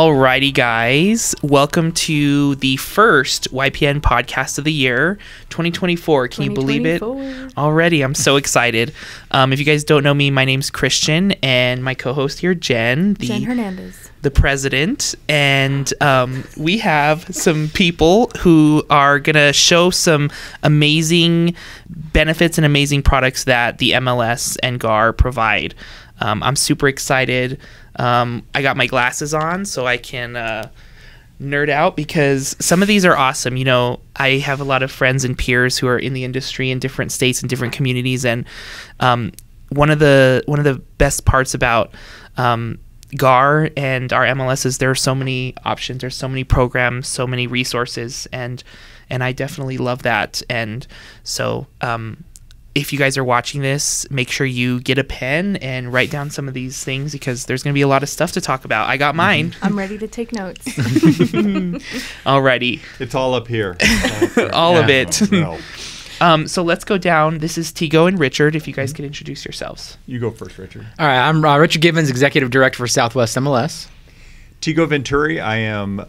Alrighty, guys. Welcome to the first YPN podcast of the year, 2024. Can you believe it? Already, I'm so excited. Um, if you guys don't know me, my name's Christian, and my co-host here, Jen, the Jen Hernandez. the president, and um, we have some people who are gonna show some amazing benefits and amazing products that the MLS and GAAR provide. Um, I'm super excited. Um, I got my glasses on so I can uh, nerd out because some of these are awesome. You know, I have a lot of friends and peers who are in the industry in different states and different communities, and um, one of the one of the best parts about um, GAAR and our MLS is there are so many options, there's so many programs, so many resources, and and I definitely love that. And so, um, if you guys are watching this, make sure you get a pen and write down some of these things because there's going to be a lot of stuff to talk about. I got mine I'm ready to take notes. Alrighty. It's all up here. all of it. No, Um, so let's go down. This is Tego and Richard. If you guys could introduce yourselves. you go first, Richard. All right, I'm uh, Richard Gibbens, Executive Director for Southwest MLS. Tego Venturi. I am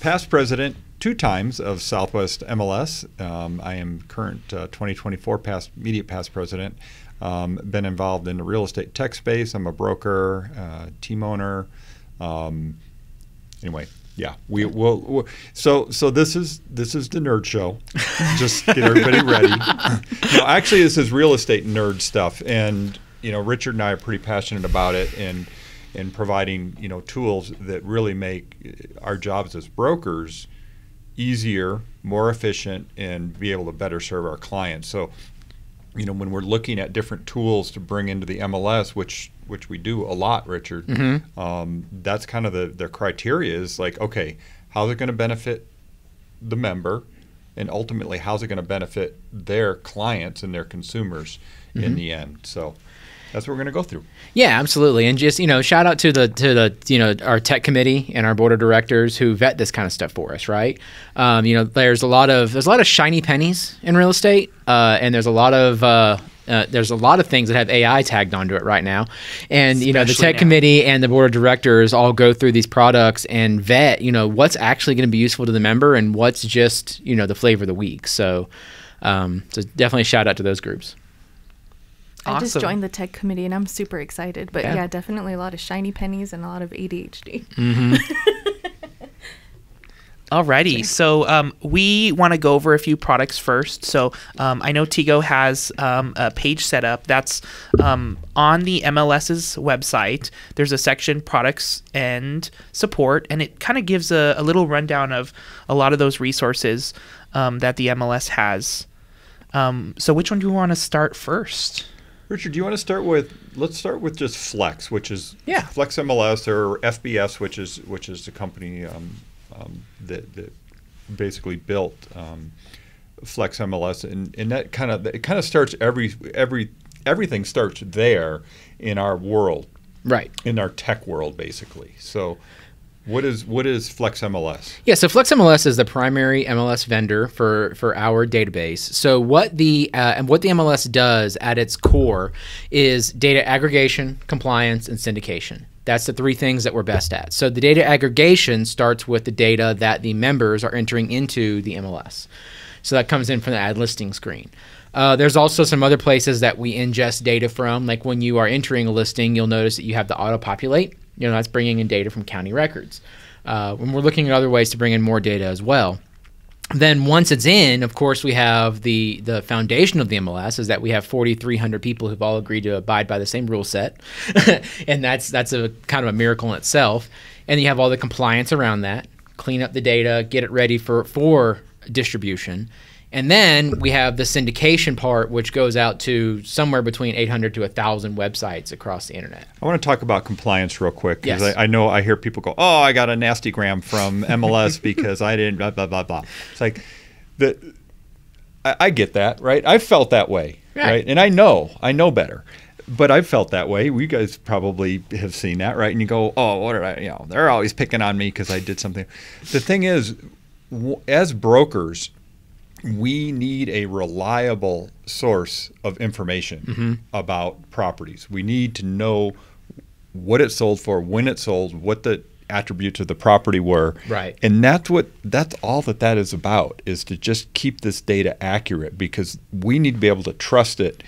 past president two times of Southwest MLS. Um, I am current uh, 2024 past immediate past president. Um, been involved in the real estate tech space. I'm a broker, uh, team owner. Um, anyway, yeah, we will. we'll- So, so this is this is the nerd show. Just get everybody ready. no, actually, this is real estate nerd stuff, and you know, Richard and I are pretty passionate about it, and and providing you know tools that really make our jobs as brokers easier, more efficient, and be able to better serve our clients. So, you know, when we're looking at different tools to bring into the MLS, which which we do a lot, Richard, um, that's kind of the the criteria is like, okay, how's it going to benefit the member, and ultimately, how's it going to benefit their clients and their consumers in the end? So. That's what we're going to go through. Yeah, absolutely, and just you know, shout out to the to the you know our tech committee and our board of directors who vet this kind of stuff for us, right? Um, you know, there's a lot of there's a lot of shiny pennies in real estate, uh, and there's a lot of uh, uh, there's a lot of things that have AI tagged onto it right now, and you know the tech now. committee and the board of directors all go through these products and vet you know what's actually going to be useful to the member and what's just you know the flavor of the week. So, um, so definitely shout out to those groups. I just joined the tech committee and I'm super excited. But Yeah. yeah, definitely a lot of shiny pennies and a lot of ADHD. Alrighty, so um, we want to go over a few products first. So um, I know Tego has um, a page set up that's um, on the MLS's website. There's a section products and support, and it kind of gives a, a little rundown of a lot of those resources um, that the MLS has. Um, so which one do you want to start first? Richard, do you want to start with? Let's start with just Flex, which is Yeah. Flex MLS or FBS, which is which is the company um, um, that, that basically built um, Flex MLS, and, and that kind of it kind of starts every every everything starts there in our world, Right. in our tech world, basically. So, what is what is Flex MLS? Yeah, so Flex MLS is the primary MLS vendor for for our database. So what the uh, and what the MLS does at its core is data aggregation, compliance, and syndication. That's the three things that we're best at. So the data aggregation starts with the data that the members are entering into the MLS. So that comes in from the ad listing screen. Uh, there's also some other places that we ingest data from. Like when you are entering a listing, you'll notice that you have the auto populate. You know, that's bringing in data from county records. Uh, when we're looking at other ways to bring in more data as well. Then once it's in, of course, we have the the foundation of the MLS is that we have 4,300 people who've all agreed to abide by the same rule set, and that's that's a kind of a miracle in itself. And you have all the compliance around that, clean up the data, get it ready for for distribution, and then we have the syndication part, which goes out to somewhere between 800 to 1,000 websites across the internet. I want to talk about compliance real quick because Yes. I, I know I hear people go, "Oh, I got a nasty gram from MLS because I didn't blah blah blah blah." It's like the I, I get that, right? I felt that way, Right. right. And I know, I know better. But I've felt that way. You guys probably have seen that, right? And you go, "Oh, what did I? You know, they're always picking on me because I did something." The thing is, as brokers, we need a reliable source of information mm-hmm. about properties. We need to know what it sold for, when it sold, what the attributes of the property were. Right. And that's what that's all that that is about is to just keep this data accurate because we need to be able to trust it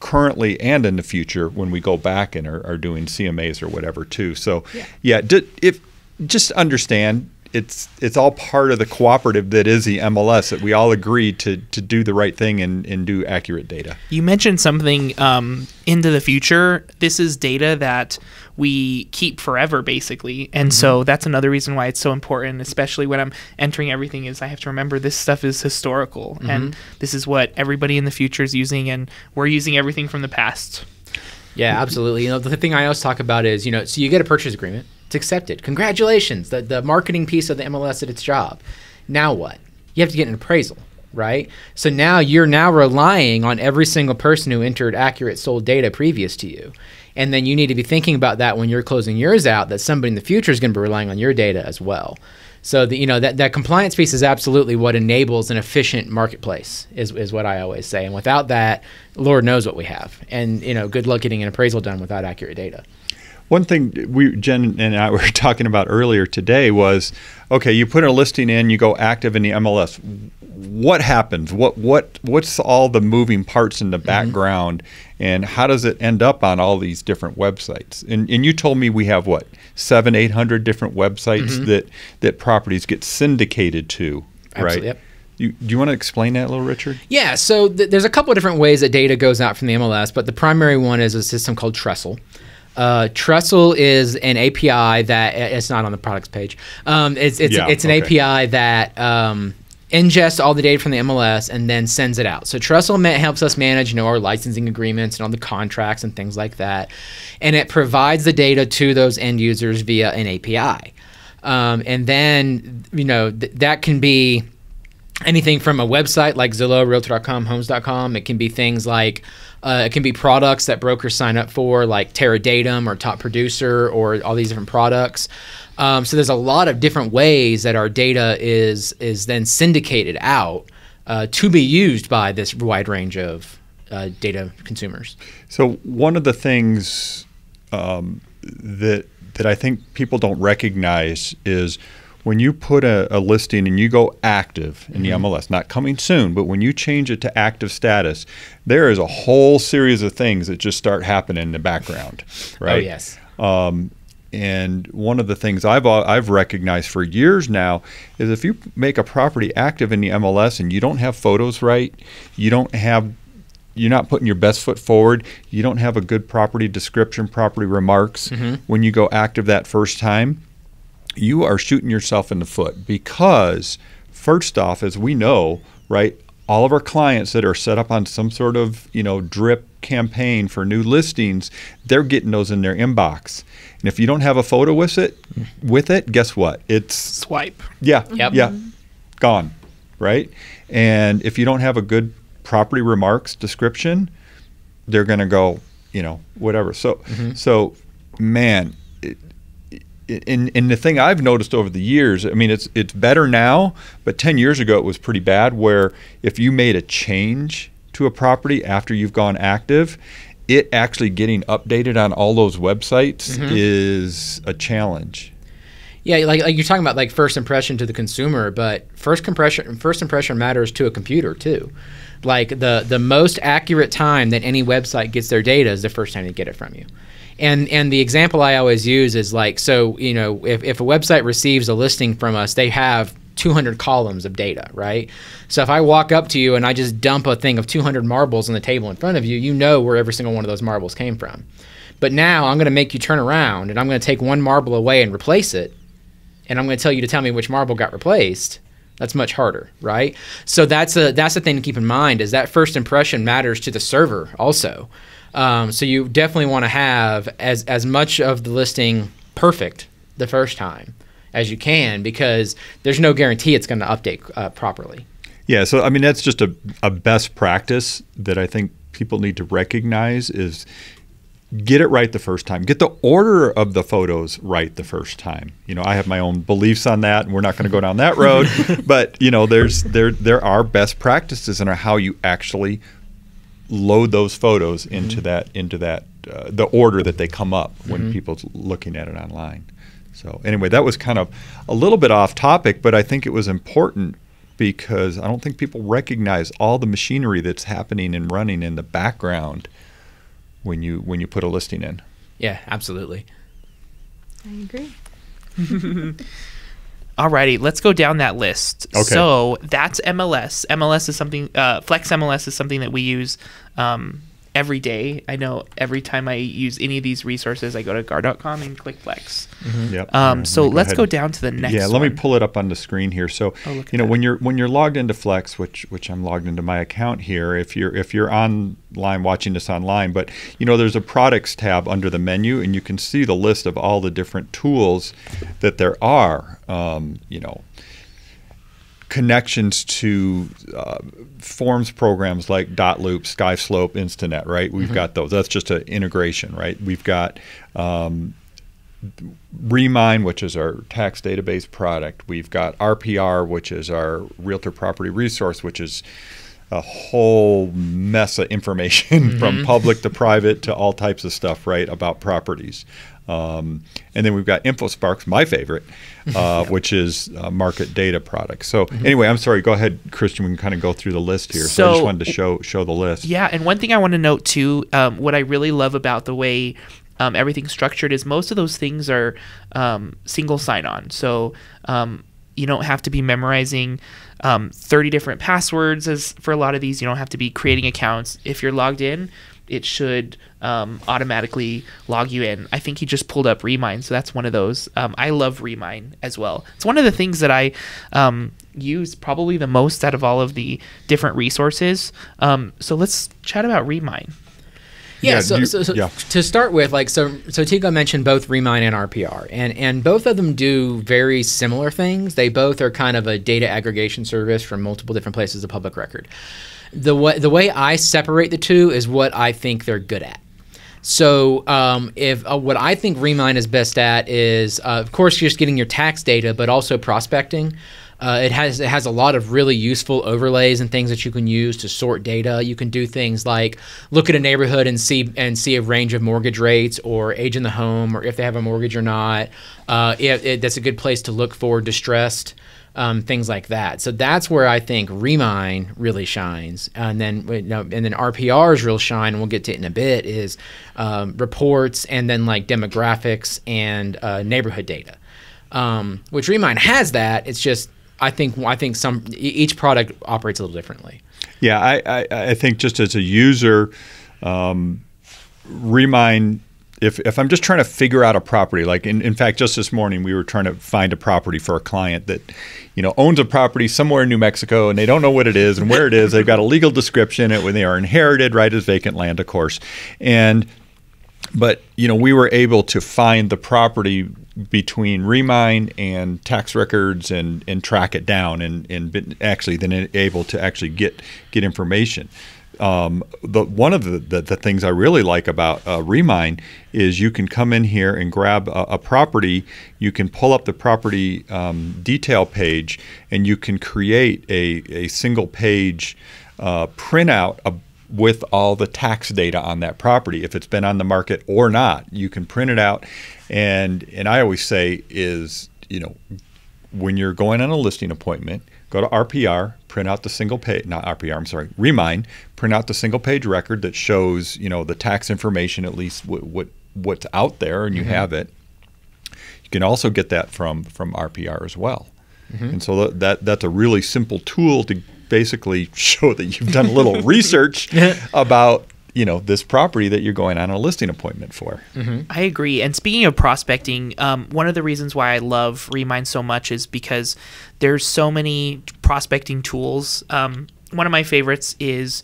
currently and in the future when we go back and are, are doing CMAs or whatever too. So Yeah. yeah, di- if just understand it's it's all part of the cooperative that is the MLS that we all agree to to do the right thing and, and do accurate data. You mentioned something um, into the future. This is data that we keep forever, basically, and so that's another reason why it's so important. Especially when I'm entering everything, is I have to remember this stuff is historical, and this is what everybody in the future is using, and we're using everything from the past. Yeah, absolutely. You know, the thing I always talk about is, you know, so you get a purchase agreement, it's accepted. Congratulations. The, the marketing piece of the MLS did its job. Now what? You have to get an appraisal, right? So now you're now relying on every single person who entered accurate sold data previous to you. And then you need to be thinking about that when you're closing yours out, that somebody in the future is going to be relying on your data as well. So the, you know that, that compliance piece is absolutely what enables an efficient marketplace is, is what I always say. And without that, Lord knows what we have. And you know, good luck getting an appraisal done without accurate data. One thing we Jen and I were talking about earlier today was, okay, you put a listing in, you go active in the MLS. What happens? What what what's all the moving parts in the mm-hmm. background, and how does it end up on all these different websites? And and you told me we have what seven, eight hundred different websites mm-hmm. that that properties get syndicated to, right? Yep. You, do you want to explain that a little, Richard? Yeah, so th- there's a couple of different ways that data goes out from the MLS, but the primary one is a system called Trestle. Uh, Trestle is an API that it's not on the products page. Um, it's it's, Yeah, it's an okay. API that um, ingests all the data from the MLS and then sends it out. So Trestle helps us manage, you know, our licensing agreements and all the contracts and things like that, and it provides the data to those end users via an API. Um, and then you know th- that can be anything from a website like Zillow, Realtor.com, Homes.com. It can be things like uh, it can be products that brokers sign up for, like Terradatum or Top Producer, or all these different products. Um, so there's a lot of different ways that our data is is then syndicated out uh, to be used by this wide range of uh, data consumers. So one of the things um, that that I think people don't recognize is when you put a, a listing and you go active in the MLS, not coming soon, but when you change it to active status, there is a whole series of things that just start happening in the background, right? Oh yes. Um, and one of the things I've uh, I've recognized for years now is if you make a property active in the MLS and you don't have photos right, you don't have you're not putting your best foot forward, you don't have a good property description, property remarks when you go active that first time, you are shooting yourself in the foot because first off as we know, right, all of our clients that are set up on some sort of, you know, drip campaign for new listings, they're getting those in their inbox. And if you don't have a photo with it, with it, guess what? It's Swipe. yeah, mm-hmm. Yep. yeah, gone, right? And if you don't have a good property remarks description, they're going to go, you know, whatever. So, mm-hmm. so, man, it, it, and, and the thing I've noticed over the years, I mean, it's it's better now, but ten years ago it was pretty bad. Where if you made a change to a property after you've gone active, it actually getting updated on all those websites mm-hmm. is a challenge. Yeah, like, like you're talking about like first impression to the consumer, but first impression first impression matters to a computer too. Like the the most accurate time that any website gets their data is the first time they get it from you. And and the example I always use is like so you know if, if a website receives a listing from us, they have 200 columns of data, right? So if I walk up to you and I just dump a thing of 200 marbles on the table in front of you, you know where every single one of those marbles came from. But now I'm going to make you turn around and I'm going to take one marble away and replace it and I'm going to tell you to tell me which marble got replaced, that's much harder, right? So that's a that's the thing to keep in mind is that first impression matters to the server also. Um, so you definitely want to have as as much of the listing perfect the first time as you can because there's no guarantee it's going to update uh, properly. Yeah, so I mean that's just a, a best practice that I think people need to recognize is get it right the first time. Get the order of the photos right the first time. You know, I have my own beliefs on that and we're not going to go down that road, but you know, there's there there are best practices in how you actually load those photos into that into that uh, the order that they come up when people's looking at it online. So anyway, that was kind of a little bit off topic, but I think it was important because I don't think people recognize all the machinery that's happening and running in the background when you when you put a listing in. Yeah, absolutely. I agree. Alrighty, let's go down that list. Okay. So that's MLS. MLS is something. Uh, Flex MLS is something that we use um, every day. I know every time I use any of these resources, I go to gaar.com and click Flex. Yep. Um, Yeah, so let let's ahead go down to the next. yeah, let me pull it up on the screen here. So, Oh, you know, that. when you're when you're logged into Flex, which which I'm logged into my account here. If you're if you're online watching this online, but you know, there's a products tab under the menu, and you can see the list of all the different tools that there are. Um, you know, connections to uh, forms programs like dot Dotloop, SkySlope, Instanet, right? We've got those. That's just an integration, right? We've got um, Remine, which is our tax database product. We've got RPR, which is our realtor property resource, which is a whole mess of information from public to private to all types of stuff, right, about properties. Um, and then we've got InfoSparks, my favorite, uh, which is uh, market data products. So anyway, I'm sorry. Go ahead, Christian. We can kind of go through the list here. So, I just wanted to show show the list. Yeah, and one thing I want to note too, um, what I really love about the way um, everything's structured is most of those things are um, single sign-on. So um, you don't have to be memorizing um, 30 different passwords as for a lot of these. You don't have to be creating accounts. If you're logged in, it should um, automatically log you in. I think he just pulled up Remine so that's one of those. Um, I love Remine as well. It's one of the things that I um, use probably the most out of all of the different resources. Um, so let's chat about Remine. Yeah, Yeah, so, you- so, so yeah. to start with, like so, so Tego mentioned both Remine and RPR, and and both of them do very similar things. They both are kind of a data aggregation service from multiple different places of public record. The way the way I separate the two is what I think they're good at. So, um, if uh, what I think Remine is best at is, uh, of course, just getting your tax data, but also prospecting. Uh, it has it has a lot of really useful overlays and things that you can use to sort data. You can do things like look at a neighborhood and see and see a range of mortgage rates or age in the home or if they have a mortgage or not. Uh, it, it, that's a good place to look for distressed um, things like that. So that's where I think Remine really shines, and then you know, and then RPR's real shine. And we'll get to it in a bit. Is um, reports and then like demographics and uh, neighborhood data, um, which Remine has that. It's just I think I think some each product operates a little differently. Yeah, I, I, I think just as a user, um, Remine, if, if I'm just trying to figure out a property, like in, in fact, just this morning we were trying to find a property for a client that, you know, owns a property somewhere in New Mexico and they don't know what it is and where it is. They've got a legal description it when they are inherited, right, as vacant land, of course. And but you know we were able to find the property between Remine and tax records and and track it down and and actually then able to actually get get information. Um, the one of the, the, the things I really like about uh, Remine is you can come in here and grab a, a property. You can pull up the property um, detail page, and you can create a, a single page uh, printout with all the tax data on that property if it's been on the market or not. You can print it out and and i always say is you know when you're going on a listing appointment go to rpr print out the single page not rpr i'm sorry Remine, print out the single page record that shows you know the tax information at least what, what what's out there and you mm-hmm. have it. You can also get that from from rpr as well. Mm-hmm. And so that that's a really simple tool to basically show that you've done a little research about you know this property that you're going on a listing appointment for. I agree. And speaking of prospecting, um, one of the reasons why I love Remine so much is because there's so many prospecting tools. Um, one of my favorites is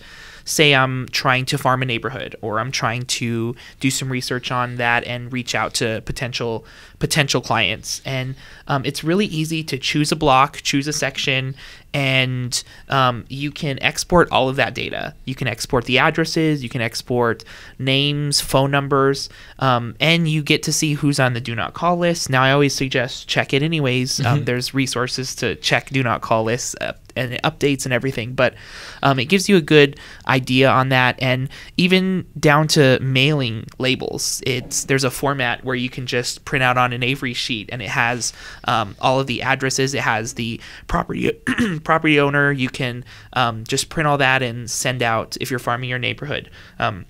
say I'm trying to farm a neighborhood or I'm trying to do some research on that and reach out to potential potential clients. And um, it's really easy to choose a block, choose a section, and um, you can export all of that data. You can export the addresses, you can export names, phone numbers, um, and you get to see who's on the do not call list. Now, I always suggest check it anyways. Um, there's resources to check do not call lists. Uh, and updates and everything, but um, it gives you a good idea on that, and even down to mailing labels. It's there's a format where you can just print out on an Avery sheet, and it has um, all of the addresses. It has the property property owner. You can um, just print all that and send out if you're farming your neighborhood. Um,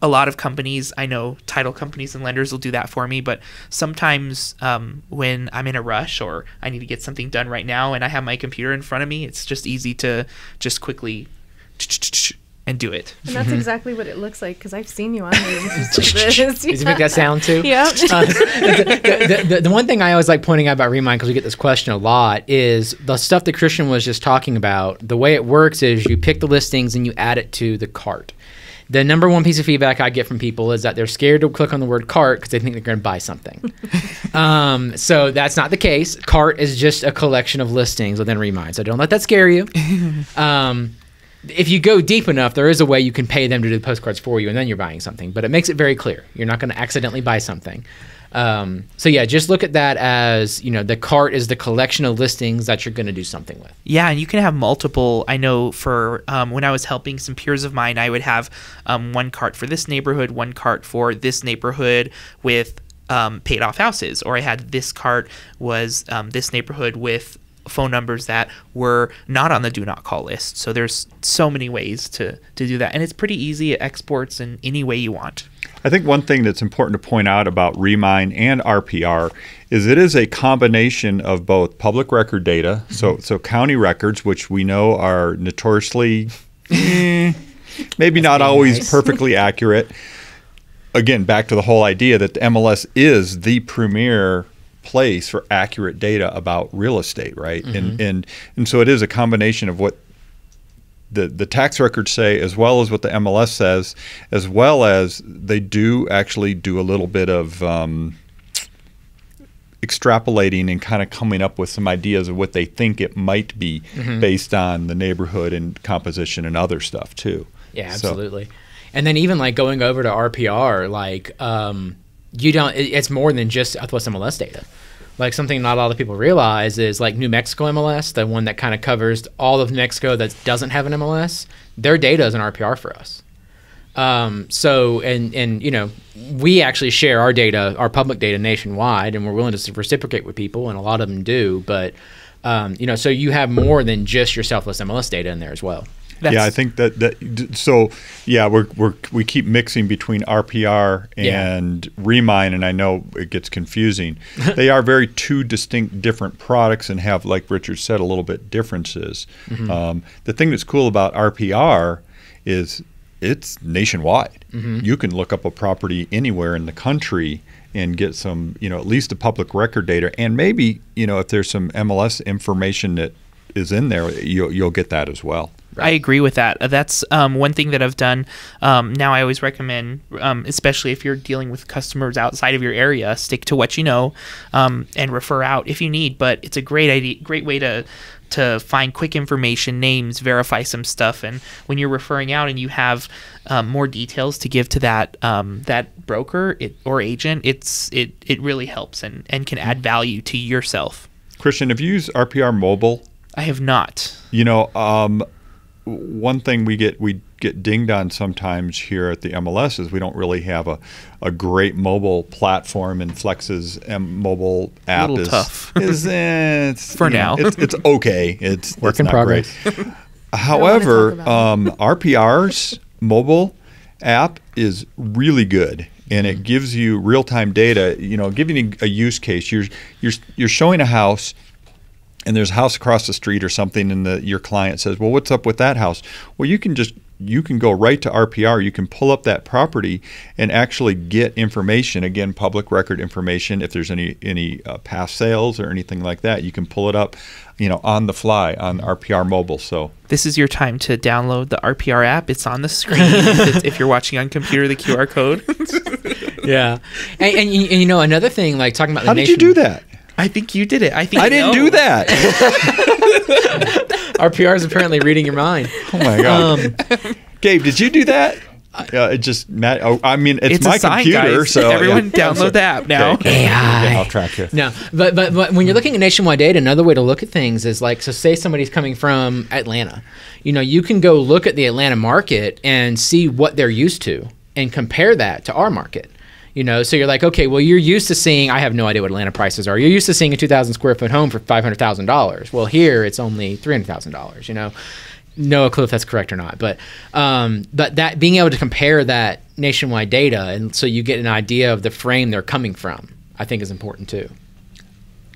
a lot of companies, I know title companies and lenders will do that for me, but sometimes um, when I'm in a rush or I need to get something done right now and I have my computer in front of me, it's just easy to just quickly and do it. And that's exactly what it looks like because I've seen you on there. It's just like this. Does it make that sound too? Yep. Uh, the, the, the, the one thing I always like pointing out about Remine, because we get this question a lot, is the stuff that Christian was just talking about. The way it works is you pick the listings and you add it to the cart. The number one piece of feedback I get from people is that they're scared to click on the word cart because they think they're going to buy something. um, so that's not the case. Cart is just a collection of listings within Remine. So don't let that scare you. Um, if you go deep enough, there is a way you can pay them to do the postcards for you, and then you're buying something. But it makes it very clear you're not going to accidentally buy something. Um, so yeah, just look at that as you know the cart is the collection of listings that you're going to do something with. Yeah, and you can have multiple. I know for um, when I was helping some peers of mine, I would have um, one cart for this neighborhood, one cart for this neighborhood with um, paid off houses, or I had this cart was um, this neighborhood with phone numbers that were not on the do not call list. So there's so many ways to to do that, and it's pretty easy. It exports in any way you want. I think one thing that's important to point out about Remine and RPR is it is a combination of both public record data, so so county records, which we know are notoriously eh, maybe not always nice. perfectly accurate. Again, back to the whole idea that the MLS is the premier place for accurate data about real estate, right? And and and so it is a combination of what the, the tax records say, as well as what the MLS says, as well as they do actually do a little bit of um, extrapolating and kind of coming up with some ideas of what they think it might be based on the neighborhood and composition and other stuff too. Yeah, So- absolutely. And then even like going over to RPR, like um, you don't. It, it's more than just Southwest MLS data. Like something not a lot of people realize is like New Mexico MLS, the one that kind of covers all of New Mexico that doesn't have an MLS. Their data is an RPR for us. Um, so and and you know we actually share our data, our public data nationwide, and we're willing to reciprocate with people, and a lot of them do. But um, you know, so you have more than just your Southwest MLS data in there as well. Yeah, I think that that so. Yeah, we're, we're we keep mixing between RPR Yeah. and Remine, and I know it gets confusing. they are very two distinct, different products, and have, like Richard said, a little bit differences. Um, the thing that's cool about RPR is it's nationwide. You can look up a property anywhere in the country and get some, you know, at least the public record data, and maybe you know if there's some MLS information that is in there, you'll you'll get that as well. I agree with that. Uh, That's um, one thing that I've done. Um, now I always recommend, um, especially if you're dealing with customers outside of your area, stick to what you know um, and refer out if you need. But it's a great idea, great way to to find quick information, names, verify some stuff, and when you're referring out and you have um, more details to give to that um, that broker it, or agent, it's it it really helps and and can add value to yourself. Christian, have you used RPR Mobile? I have not. You know, um, one thing we get we get dinged on sometimes here at the MLS is we don't really have a, a great mobile platform, and Flex's M- mobile app Little is tough. is eh, it's, For you know, now. it's, it's okay. It's Work it's in not progress. Great. However, talk about um, RPR's mobile app is really good and it gives you real-time data you know giving a use case you're you're you're showing a house and there's a house across the street or something and the, your client says well what's up with that house well you can just you can go right to RPR you can pull up that property and actually get information again public record information if there's any any uh, past sales or anything like that you can pull it up you know on the fly on RPR mobile so this is your time to download the RPR app. It's on the screen if, if you're watching on computer. The QR code. Yeah, and, and, you- and you know another thing, like talking about how the did you do that I think you did it. I think I didn't no. do that RPR is apparently reading your mind. Oh my god, Um, Gabe, did you do that? Yeah, it just. Matt, oh, I mean, it's, It's my sign, computer, guys. so Everyone yeah. download the app now. Okay. AI. Yeah, I'll track you. No, but, but but when you're looking at nationwide data, another way to look at things is like, so say somebody's coming from Atlanta, you know, you can go look at the Atlanta market and see what they're used to and compare that to our market. You know, so you're like, okay, well, you're used to seeing. I have no idea what Atlanta prices are. You're used to seeing a 2,000 square foot home for five hundred thousand dollars. Well, here it's only three hundred thousand dollars. You know, no clue if that's correct or not. But um, but that being able to compare that nationwide data and so you get an idea of the frame they're coming from, I think is important too.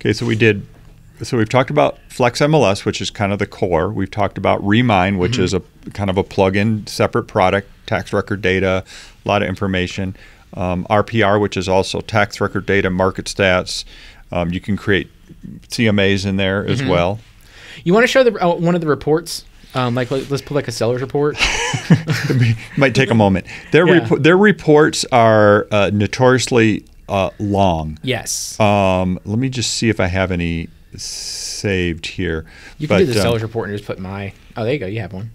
Okay, so we did. So we've talked about Flex MLS, which is kind of the core. We've talked about Remine, which Mm-hmm. is a kind of a plug-in separate product, tax record data, a lot of information. Um, RPR, which is also tax record data, market stats. Um, you can create CMAs in there Mm-hmm. as well. You want to show the uh, one of the reports? Um, like let- let's put like a seller's report. might take a moment. Their Yeah. repo- their reports are uh, notoriously uh, long. yes, Um, let me just see if I have any saved here. you can do the um, seller's report and just put my. Oh, there you go. You have one.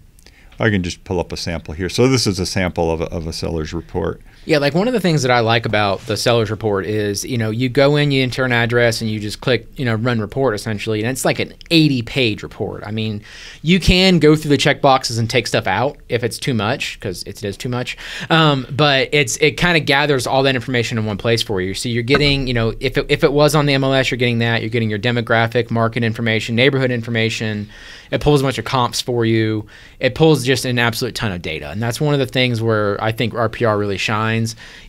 I can just pull up a sample here. So this is a sample of a, of a seller's report. Yeah, like one of the things that I like about the seller's report is, you know, you go in, you enter an address, and you just click, you know, run report essentially, and it's like an 80 page report. I mean, you can go through the check boxes and take stuff out if it's too much, because it is too much. Um, but it's it kind of gathers all that information in one place for you. So you're getting, you know, if it, if it was on the MLS, you're getting that. You're getting your demographic, market information, neighborhood information. It pulls a bunch of comps for you. It pulls just an absolute ton of data, and that's one of the things where I think RPR really shines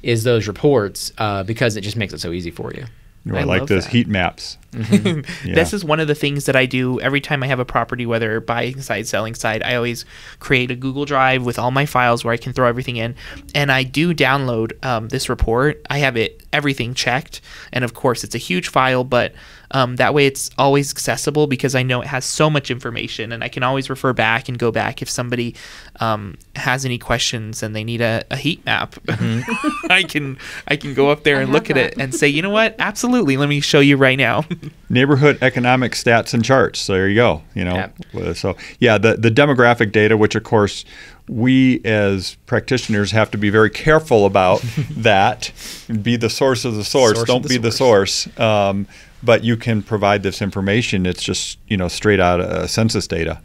is those reports uh, because it just makes it so easy for you. You I I, like those that. heat maps. Mm-hmm. Yeah. This is one of the things that I do every time I have a property, whether buying side, selling side. I always create a Google Drive with all my files where I can throw everything in, and I do download um, this report. I have it everything checked, and of course it's a huge file, but um, that way it's always accessible because I know it has so much information, and I can always refer back and go back if somebody um, has any questions and they need a, a heat map. I can I can go up there I and have look at it and say, you know what, absolutely, let me show you right now. neighborhood economic stats and charts. So there you go. You know, Yep. So yeah, the the demographic data, which of course we as practitioners have to be very careful about that. Be the source of the source. Source Don't the be the source. Um, but you can provide this information. It's just you know straight out of uh, census data.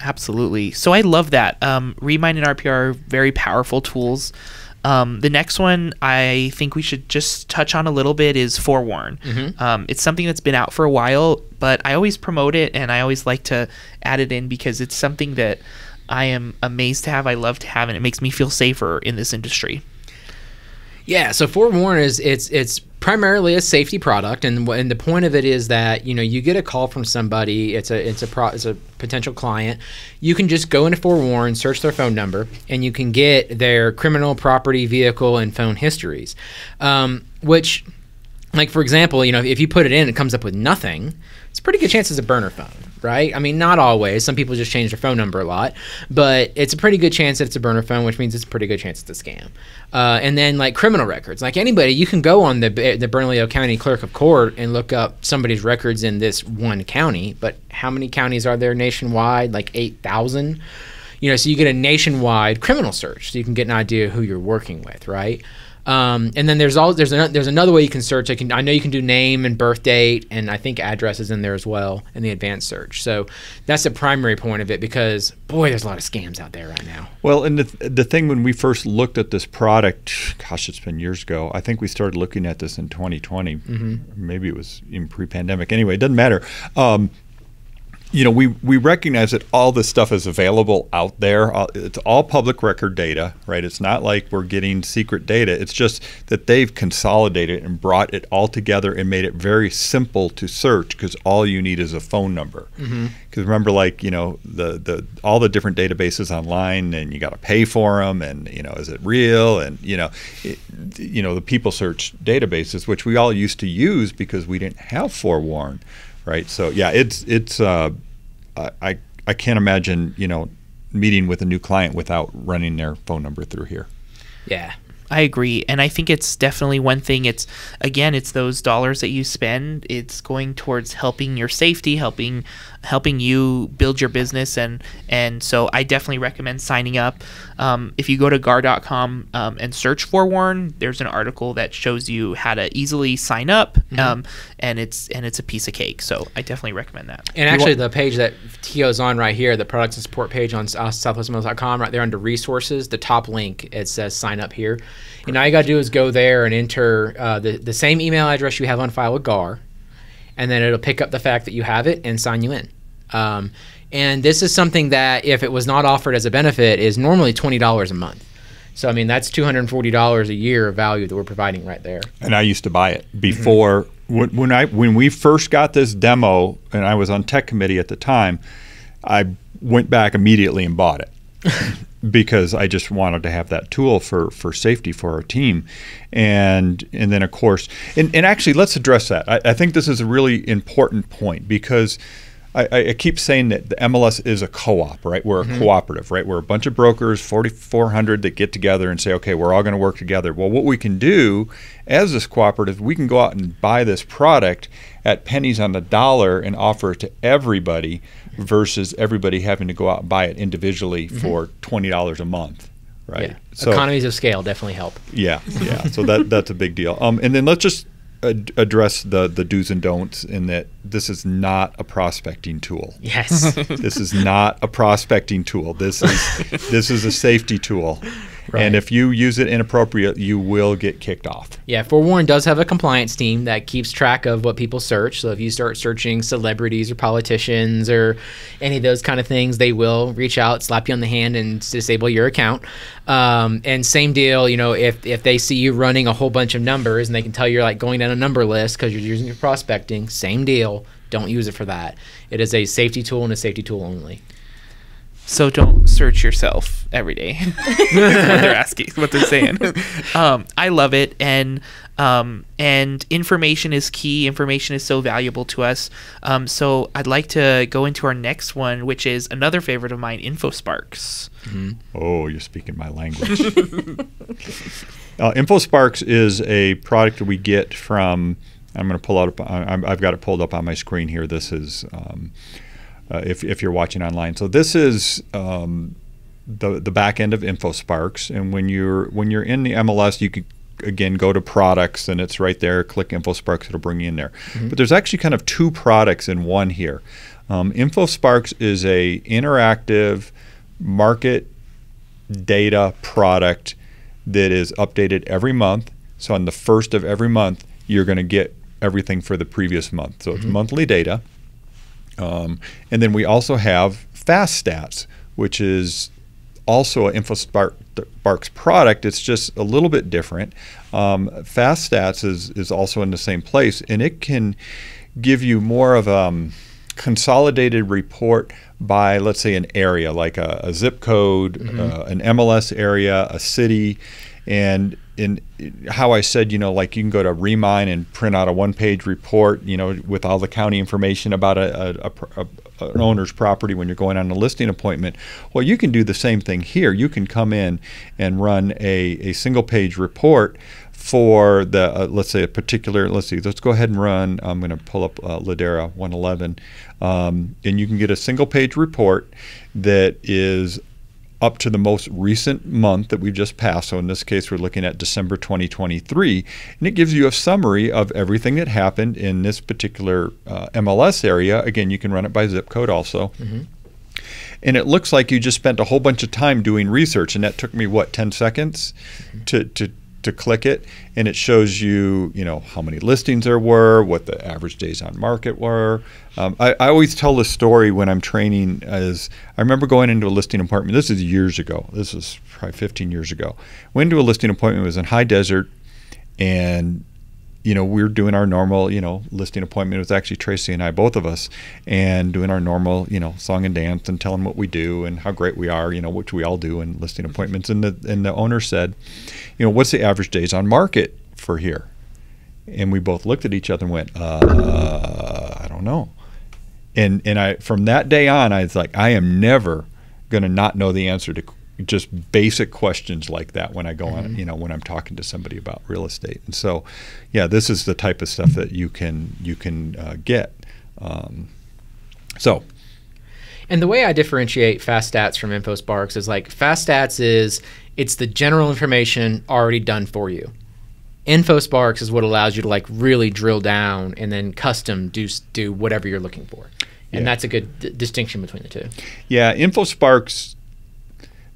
Absolutely. So I love that. Um, Remine and RPR are very powerful tools. Um, the next one I think we should just touch on a little bit is Forewarn. Um, it's something that's been out for a while, but I always promote it and I always like to add it in because it's something that I am amazed to have. I love to have, and it makes me feel safer in this industry. Yeah, so Forewarn is it's it's primarily a safety product, and and the point of it is that you know you get a call from somebody, it's a it's a pro, it's a potential client. You can just go into Forewarn, search their phone number, and you can get their criminal, property, vehicle, and phone histories, um, which. Like for example, you know, if you put it in, it comes up with nothing. It's a pretty good chance it's a burner phone, right? I mean, not always. Some people just change their phone number a lot, but it's a pretty good chance that it's a burner phone, which means it's a pretty good chance it's a scam. Uh, and then like criminal records, like anybody, you can go on the the Bernalillo County Clerk of Court and look up somebody's records in this one county. But how many counties are there nationwide? Like eight thousand. You know, so you get a nationwide criminal search, so you can get an idea who you're working with, right? Um, and then there's all there's an, there's another way you can search. I can I know you can do name and birth date, and I think address is in there as well in the advanced search. So that's the primary point of it because boy, there's a lot of scams out there right now. Well, and the, the thing when we first looked at this product, gosh, it's been years ago. I think we started looking at this in 2020. Maybe it was in pre-pandemic. Anyway, it doesn't matter. Um, you know, we, we recognize that all this stuff is available out there. Uh, It's all public record data, right? It's not like we're getting secret data. It's just that they've consolidated and brought it all together and made it very simple to search because all you need is a phone number. Because remember, like you know, the the all the different databases online, and you got to pay for them, and you know, is it real? And you know, it, you know, the people search databases, which we all used to use because we didn't have forewarn right? So yeah, it's it's uh, I I- can't imagine you know meeting with a new client without running their phone number through here. Yeah, I agree, and I think it's definitely one thing. It's again, it's those dollars that you spend. It's going towards helping your safety, helping helping you build your business, and and so I definitely recommend signing up. Um, if you go to gaar.com um, and search Forewarn, there's an article that shows you how to easily sign up, um, and it's and it's a piece of cake. So I definitely recommend that. And actually, the page that Tego's on right here, the products and support page on uh, southwestmills.com, right there under resources, the top link, it says sign up here. And all you got to do is go there and enter uh, the, the same email address you have on file with GAAR, and then it'll pick up the fact that you have it and sign you in. Um, and this is something that, if it was not offered as a benefit, is normally $20 a month. So, I mean, that's $240 a year of value that we're providing right there. and I used to buy it before when, when I when we first got this demo, and I was on tech committee at the time. I went back immediately and bought it because I just wanted to have that tool for for safety for our team, and and then of course, and, and actually let's address that. I, I think this is a really important point because. I, I- keep saying that the MLS is a co-op, right? We're a cooperative, right? We're a bunch of brokers, 4,400 that get together and say, okay, we're all going to work together. Well, what we can do as this cooperative, we can go out and buy this product at pennies on the dollar and offer it to everybody versus everybody having to go out and buy it individually for $20 a month, right? Yeah. Economies of scale definitely help. Yeah, yeah. So that that's a big deal. Um, and then let's just ad- address the the do's and don'ts in that this is not a prospecting tool. Yes. This is not a prospecting tool. This is this is a safety tool. Right. And if you use it inappropriate, you will get kicked off. Yeah, Forewarn does have a compliance team that keeps track of what people search. So if you start searching celebrities or politicians or any of those kind of things, they will reach out, slap you on the hand, and disable your account. Um, and same deal, you know, if if they see you running a whole bunch of numbers and they can tell you're like going down a number list because you're using it for prospecting, same deal. Don't use it for that. It is a safety tool and a safety tool only. So don't search yourself every day. what they're asking, what they're saying. Um, I love it, and um, and information is key. Information is so valuable to us. Um, so I'd like to go into our next one, which is another favorite of mine, InfoSparks. Oh, you're speaking my language. uh, InfoSparks is a product that we get from. I'm going to pull out. I- I've got it pulled up on my screen here. This is um, uh, if, if you're watching online. So this is um, the the back end of InfoSparks, and when you're when you're in the MLS, you can again go to products, and it's right there. Click InfoSparks, it'll bring you in there. But there's actually kind of two products in one here. Um, InfoSparks is a interactive market data product that is updated every month. So on the first of every month, you're going to get everything for the previous month. So it's monthly data. Um, and then we also have Fast Stats, which is also an InfoSparks product. It's just a little bit different. Um, Fast Stats is, is also in the same place, and it can give you more of a um, consolidated report by, let's say, an area, like a, a zip code, uh, an MLS area, a city, and in how I said, you know, like you can go to Remine and print out a one-page report, you know, with all the county information about a, a, a, an owner's property when you're going on a listing appointment. Well, you can do the same thing here. You can come in and run a, a single-page report for the uh, let's say a particular let's see let's go ahead and run i'm going to pull up uh, ladera 111 um, and you can get a single page report that is up to the most recent month that we've just passed. So in this case, we're looking at December 2023, and it gives you a summary of everything that happened in this particular uh, MLS area. Again, you can run it by zip code also. And it looks like you just spent a whole bunch of time doing research, and that took me what 10 seconds to, to to click it, and it shows you, you know, how many listings there were, what the average days on market were. Um, I, I always tell this story when I'm training. As I remember going into a listing appointment. This is years ago. This is probably 15 years ago. Went into a listing appointment. It was in high desert, and you know, we were doing our normal, you know, listing appointment. It was actually Tracy and I, both of us, and doing our normal, you know, song and dance and telling what we do and how great we are, you know, which we all do in listing appointments. And the and the owner said, you know, what's the average days on market for here? And we both looked at each other and went, uh, I don't know. And and I from that day on, I was like, I am never going to not know the answer to just basic questions like that when I go on, you know, when I'm talking to somebody about real estate. And so, yeah, this is the type of stuff that you can you can uh, get. Um, so, And the way I differentiate Fast Stats from InfoSparks is like Fast Stats is it's the general information already done for you. InfoSparks is what allows you to like really drill down and then custom do do whatever you're looking for. And Yeah. that's a good d- distinction between the two. yeah, InfoSparks.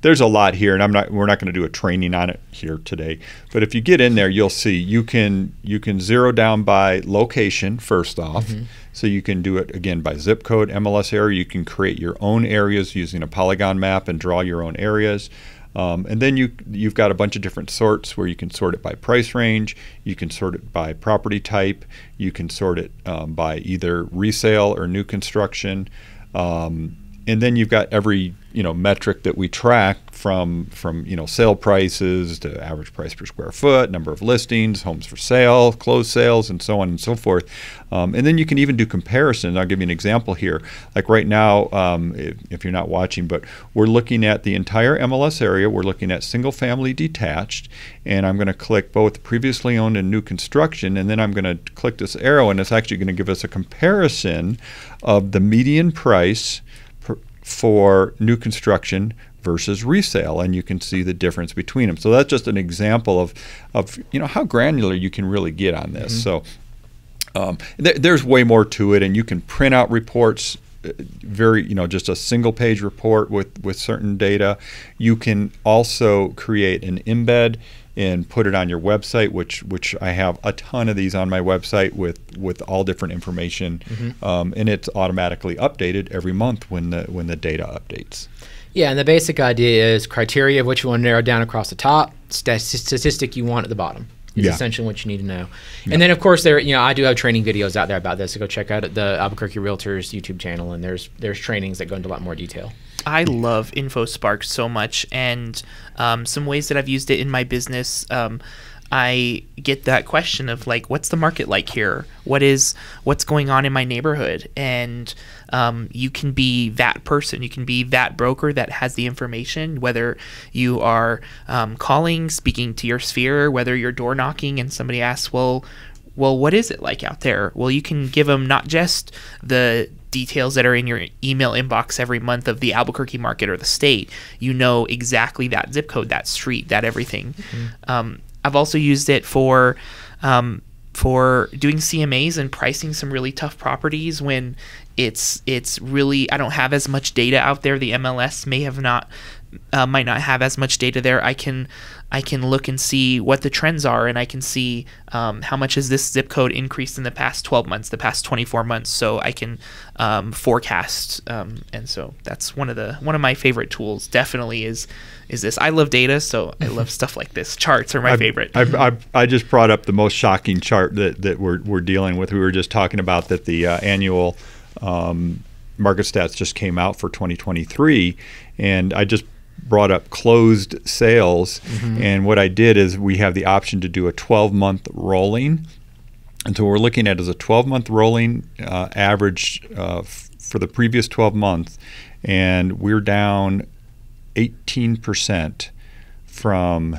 There's a lot here, and I'm not. We're not going to do a training on it here today. But if you get in there, you'll see you can you can zero down by location first off. So you can do it again by zip code, MLS area. You can create your own areas using a polygon map and draw your own areas. Um, and then you you've got a bunch of different sorts where you can sort it by price range, you can sort it by property type, you can sort it um, by either resale or new construction, um, and then you've got every you know metric that we track from from you know sale prices to average price per square foot, number of listings, homes for sale, closed sales, and so on and so forth. Um, and then you can even do comparisons. I'll give you an example here. Like right now, um, if, if you're not watching, but we're looking at the entire MLS area. We're looking at single family detached, and I'm going to click both previously owned and new construction, and then I'm going to click this arrow, and it's actually going to give us a comparison of the median price for new construction versus resale and you can see the difference between them so that's just an example of of you know how granular you can really get on this. So um, th- there's way more to it and you can print out reports uh, very you know just a single page report with with certain data. You can also create an embed and put it on your website which which i have a ton of these on my website with with all different information um, and it's automatically updated every month when the when the data updates Yeah, and the basic idea is criteria of what you want to narrow down across the top, st- statistic you want at the bottom. Is Yeah. essentially what you need to know. And then of course there you know, I do have training videos out there about this. So go check out the Albuquerque Realtors YouTube channel and there's there's trainings that go into a lot more detail. I love InfoSpark so much, and um, some ways that I've used it in my business. Um, I get that question of like, what's the market like here? What is what's going on in my neighborhood? And um, you can be that person. You can be that broker that has the information. Whether you are um, calling, speaking to your sphere, whether you're door knocking, and somebody asks, well, well, what is it like out there? Well, you can give them not just the details that are in your email inbox every month of the Albuquerque market or the state. You know exactly that zip code, that street, that everything. Um, I've also used it for um, for doing CMAs and pricing some really tough properties when it's it's really I don't have as much data out there. The MLS may have not uh, might not have as much data there. I can I can look and see what the trends are, and I can see um, how much has this zip code increased in the past 12 months, the past 24 months, so I can um, forecast. Um, and so that's one of the one of my favorite tools. Definitely is is this. I love data, so I love stuff like this. Charts are my I've- favorite. I've, I've, I just brought up the most shocking chart that, that we're, we're dealing with. We were just talking about that the uh, annual um, market stats just came out for 2023, and I just brought up closed sales. And what I did is we have the option to do a 12 month rolling. And so what we're looking at is a 12 month rolling uh, average uh, f- for the previous 12 months, and we're down 18% from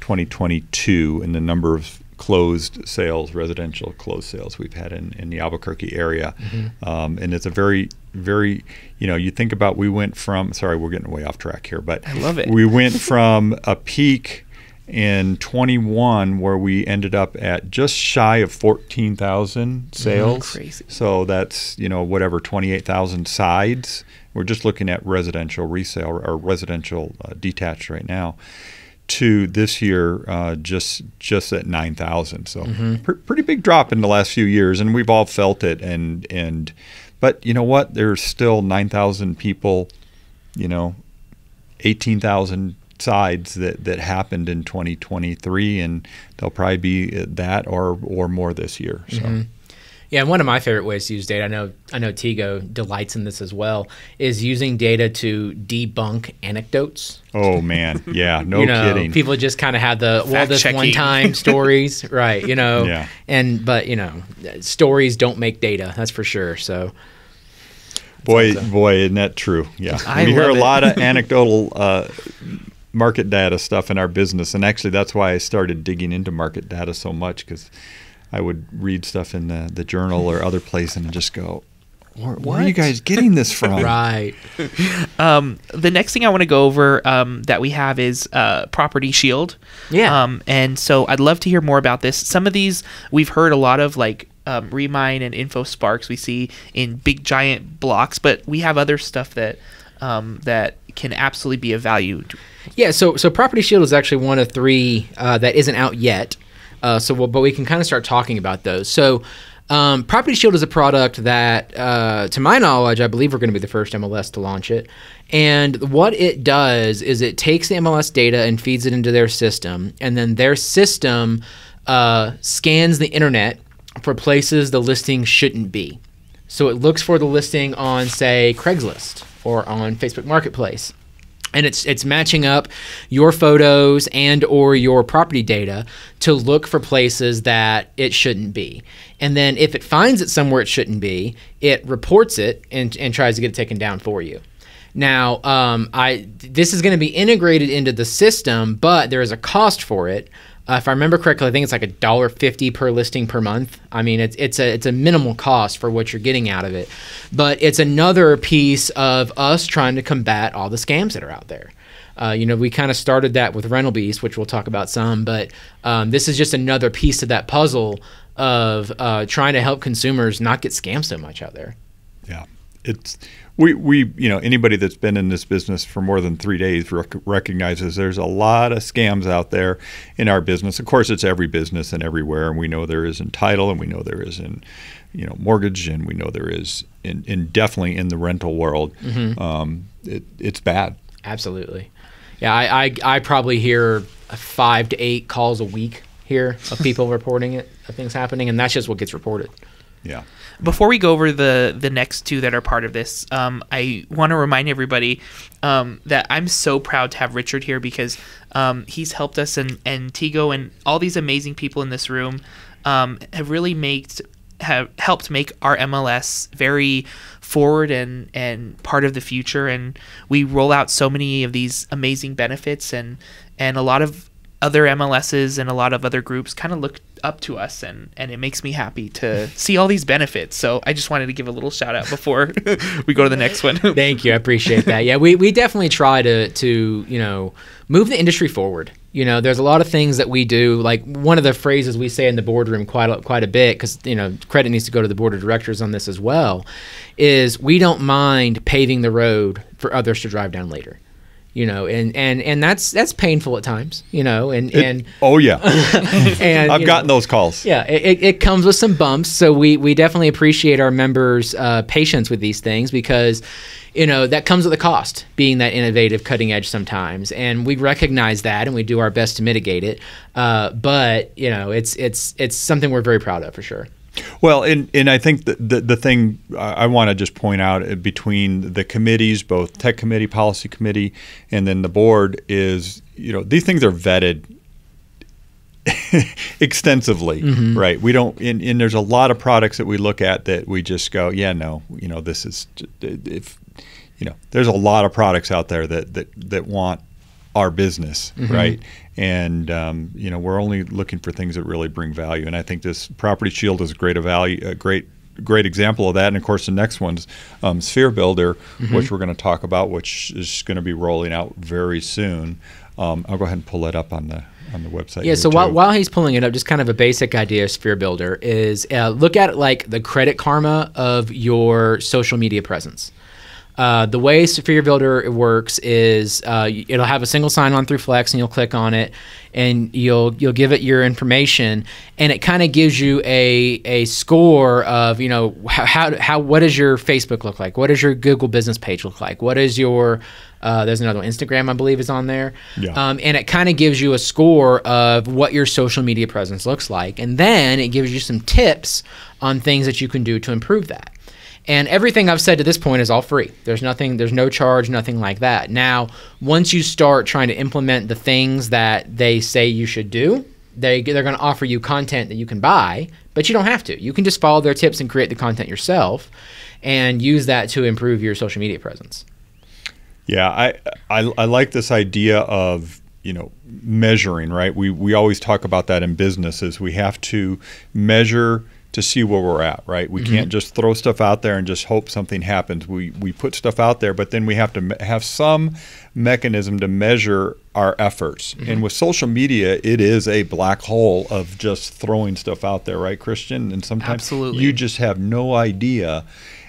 2022 in the number of closed sales, residential closed sales we've had in, in the Albuquerque area. Um, and it's a very, very, you know, you think about we went from, sorry, we're getting way off track here, but I love it. we went from a peak in 21 where we ended up at just shy of 14,000 sales. Crazy. So that's, you know, whatever, 28,000 sides. We're just looking at residential resale or residential uh, detached right now. To this year, uh, just just at nine thousand, so pr- pretty big drop in the last few years, and we've all felt it. And and, but you know what? There's still nine thousand people, you know, eighteen thousand sides that that happened in 2023, and they'll probably be that or or more this year. So. Yeah, and one of my favorite ways to use data, I know I know Tego delights in this as well, is using data to debunk anecdotes. Oh man, yeah, no you know, kidding. People just kind of have the well, this one time stories, right? You know, Yeah. and but you know, stories don't make data. That's for sure. So Boy, boy, isn't that true? Yeah, I we hear a it. lot of anecdotal uh, market data stuff in our business, and actually, that's why I started digging into market data so much because I would read stuff in the, the journal or other place and just go, where, where are you guys getting this from? Right. Um, the next thing I want to go over um, that we have is uh, Property Shield. Yeah. Um, and so I'd love to hear more about this. Some of these we've heard a lot of like um, Remine and InfoSparks we see in big giant blocks, but we have other stuff that um, that can absolutely be of value. Yeah, so so Property Shield is actually one of three uh, that isn't out yet. Uh, so, we'll, but we can kind of start talking about those. So, um, Property Shield is a product that, uh, to my knowledge, I believe we're going to be the first MLS to launch it. And what it does is it takes the MLS data and feeds it into their system, and then their system uh, scans the internet for places the listing shouldn't be. So it looks for the listing on, say, Craigslist or on Facebook Marketplace and it's it's matching up your photos and or your property data to look for places that it shouldn't be. And then if it finds it somewhere it shouldn't be it reports it and, and tries to get it taken down for you. Now um, i this is going to be integrated into the system but there is a cost for it uh, if I remember correctly, I think it's like a dollar fifty per listing per month. I mean, it's it's a it's a minimal cost for what you're getting out of it, but it's another piece of us trying to combat all the scams that are out there. Uh, you know, we kind of started that with Rental Beast, which we'll talk about some, but um, this is just another piece of that puzzle of uh, trying to help consumers not get scammed so much out there. Yeah, it's we we you know anybody that's been in this business for more than three days rec- recognizes there's a lot of scams out there in our business. Of course, it's every business and everywhere, and we know there is in title, and we know there is in you know mortgage, and we know there is in, in definitely in the rental world. Um, it, it's bad. Absolutely. Yeah, I, I, I probably hear five to eight calls a week here of people reporting it, of things happening, and that's just what gets reported. Yeah. Before we go over the the next two that are part of this, um, I want to remind everybody um, that I'm so proud to have Richard here because um, he's helped us and and Tego and all these amazing people in this room um, have really made have helped make our MLS very forward and and part of the future. And we roll out so many of these amazing benefits and and a lot of other MLSs and a lot of other groups kind of look up to us and and it makes me happy to see all these benefits. So I just wanted to give a little shout out before we go to the next one. Thank you. I appreciate that. Yeah, we, we definitely try to to you know move the industry forward. You know, there's a lot of things that we do. Like one of the phrases we say in the boardroom quite a, quite a bit, because you know credit needs to go to the board of directors on this as well, is we don't mind paving the road for others to drive down later. You know, and and and that's that's painful at times. You know, and It- and oh yeah, and I've gotten know, those calls. yeah, it, it- comes with some bumps. So we, we definitely appreciate our members' uh, patience with these things because, you know, that comes with a cost, being that innovative, cutting edge sometimes. And we recognize that and we do our best to mitigate it. Uh, but, you know, it's, it's, it's something we're very proud of for sure. Well, and, and I think the, the, the thing I want to just point out uh, between the committees, both tech committee, policy committee, and then the board is, you know, these things are vetted extensively, right? We don't, and, and there's a lot of products that we look at that we just go, yeah, no, you know, this is, if, you know, there's a lot of products out there that, that, that want our business, right? And um, you know, we're only looking for things that really bring value. And I think this Property Shield is a great a value, a great great example of that. And of course, the next one's um, Sphere Builder, which we're going to talk about, which is going to be rolling out very soon. Um, I'll go ahead and pull that up on the on the website. Yeah, so while, too. while he's pulling it up, just kind of a basic idea of Sphere Builder is uh, look at it like the credit karma of your social media presence. Uh, the way Sphere Builder works is uh, it'll have a single sign-on through Flex, and you'll click on it, and you'll you'll give it your information, and it kind of gives you a a score of you know how, how how what does your Facebook look like? What does your Google Business page look like? What is your uh, there's another one, Instagram, I believe, is on there. Yeah. Um, and it kind of gives you a score of what your social media presence looks like. And then it gives you some tips on things that you can do to improve that. And everything I've said to this point is all free. There's nothing, there's no charge, nothing like that. Now, once you start trying to implement the things that they say you should do, They they're going to offer you content that you can buy, but you don't have to. You can just follow their tips and create the content yourself, and use that to improve your social media presence. Yeah, I, I I like this idea of you know measuring. Right, we we always talk about that in businesses. We have to measure to see where we're at, right? We mm-hmm. can't just throw stuff out there and just hope something happens. We we put stuff out there, but then we have to me- have some mechanism to measure our efforts. Mm-hmm. And with social media, it is a black hole of just throwing stuff out there, right, Christian? And sometimes Absolutely. you just have no idea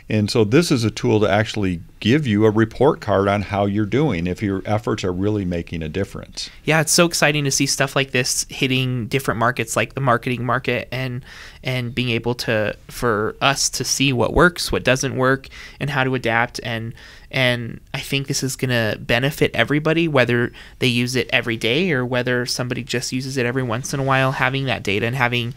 and so this is a tool to actually give you a report card on how you're doing if your efforts are really making a difference. Yeah, it's so exciting to see stuff like this hitting different markets like the marketing market and and being able to for us to see what works, what doesn't work and how to adapt and and I think this is going to benefit everybody whether they use it every day or whether somebody just uses it every once in a while having that data and having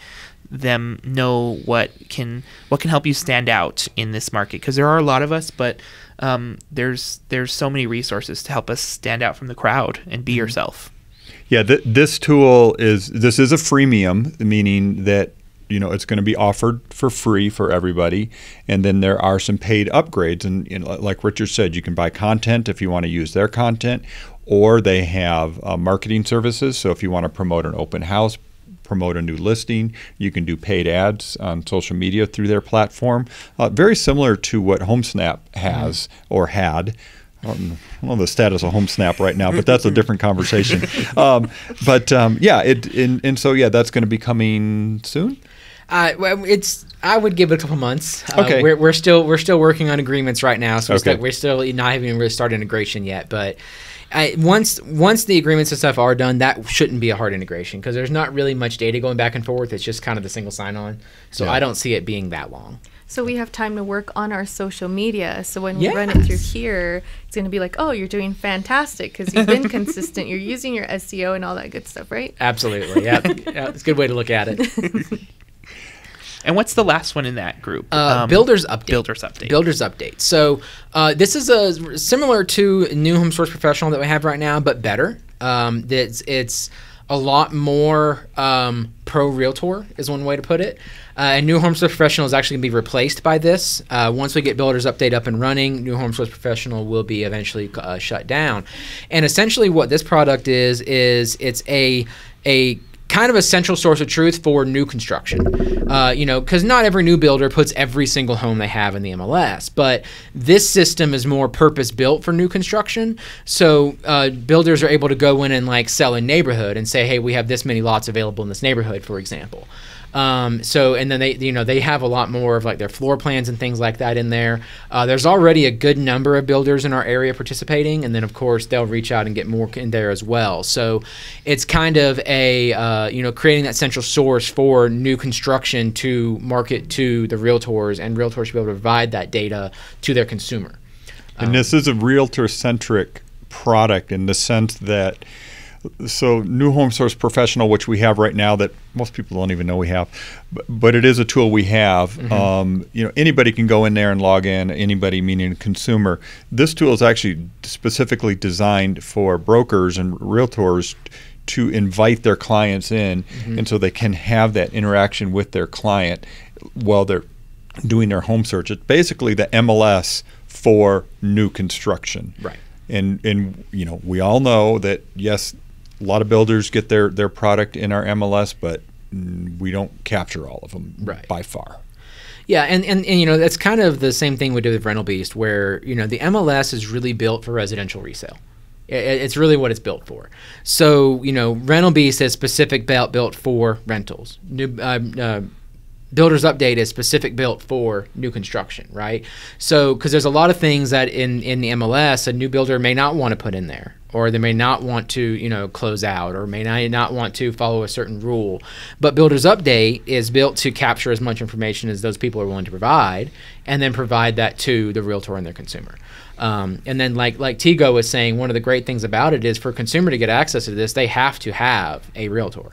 them know what can what can help you stand out in this market. Because there are a lot of us but um, there's there's so many resources to help us stand out from the crowd and be mm-hmm. yourself. Yeah th- this tool is this is a freemium meaning that you know it's going to be offered for free for everybody and then there are some paid upgrades and you know, like richard said you can buy content if you want to use their content or they have uh, marketing services. So if you want to promote an open house promote a new listing. You can do paid ads on social media through their platform. Uh, very similar to what HomeSnap has mm-hmm. or had. I don't know the status of HomeSnap right now, but that's a different conversation. Um, but um, yeah, it and, and so yeah, that's going to be coming soon. Uh, well, it's I would give it a couple months. Uh, okay, we're, we're still we're still working on agreements right now, so okay. we're, still, we're still not even really started integration yet. But I, once once the agreements and stuff are done, that shouldn't be a hard integration because there's not really much data going back and forth. It's just kind of the single sign on. So yeah. I don't see it being that long. So we have time to work on our social media. So when we run it through here, it's going to be like, oh, you're doing fantastic because you've been consistent. You're using your SEO and all that good stuff, right? Absolutely. Yeah, yeah it's a good way to look at it. And what's the last one in that group? Uh, um, Builders Update. Builders Update. Builders Update. So uh, this is a similar to New Home Source Professional that we have right now, but better. Um, it's it's a lot more um, pro realtor is one way to put it. Uh, and New Home Source Professional is actually going to be replaced by this. Uh, once we get Builders Update up and running, New Home Source Professional will be eventually uh, shut down. And essentially, what this product is is it's a a kind of a central source of truth for new construction. Uh, you know, because not every new builder puts every single home they have in the MLS, but this system is more purpose built for new construction. So uh, builders are able to go in and like sell a neighborhood and say, hey, we have this many lots available in this neighborhood, for example. Um, so and then they you know they have a lot more of like their floor plans and things like that in there. Uh, there's already a good number of builders in our area participating, and then of course they'll reach out and get more in there as well. So it's kind of a uh, you know creating that central source for new construction to market to the realtors, and realtors should be able to provide that data to their consumer. And um, this is a realtor centric product in the sense that so new home source professional which we have right now that most people don't even know we have but, but it is a tool we have. Mm-hmm. um, you know anybody can go in there and log in anybody meaning a consumer. This tool is actually specifically designed for brokers and realtors to invite their clients in mm-hmm. and so they can have that interaction with their client while they're doing their home search. It's basically the mls for new construction. Right. And and you know we all know that yes a lot of builders get their their product in our MLS, but we don't capture all of them right. by far. Yeah, and, and, and you know that's kind of the same thing we do with Rental Beast, where you know the MLS is really built for residential resale. It's really what it's built for. So you know, Rental Beast is specific built built for rentals. New uh, uh, Builders Update is specific built for new construction, right? So because there's a lot of things that in in the MLS a new builder may not want to put in there or they may not want to, you know, close out, or may not want to follow a certain rule. But Builder's Update is built to capture as much information as those people are willing to provide, and then provide that to the realtor and their consumer. Um, and then, like like Tego was saying, one of the great things about it is for a consumer to get access to this, they have to have a realtor.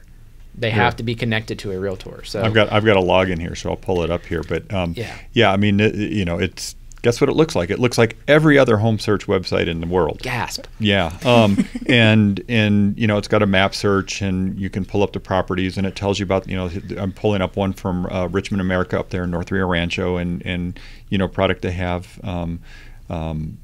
They yeah. have to be connected to a realtor. So I've got I've got a login here, so I'll pull it up here. But um, yeah, yeah, I mean, it, you know, it's guess what it looks like? It looks like every other home search website in the world. Gasp. Yeah, um, and and you know it's got a map search, and you can pull up the properties, and it tells you about you know I'm pulling up one from uh, Richmond American, up there in North Rio Rancho, and and you know product they have. Um, um,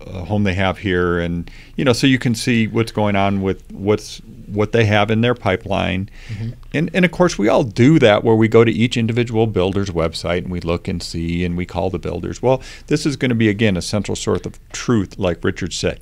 a home they have here, and you know, so you can see what's going on with what's what they have in their pipeline, mm-hmm. and and of course we all do that where we go to each individual builder's website and we look and see and we call the builders. Well, this is going to be again a central source of truth, like Richard said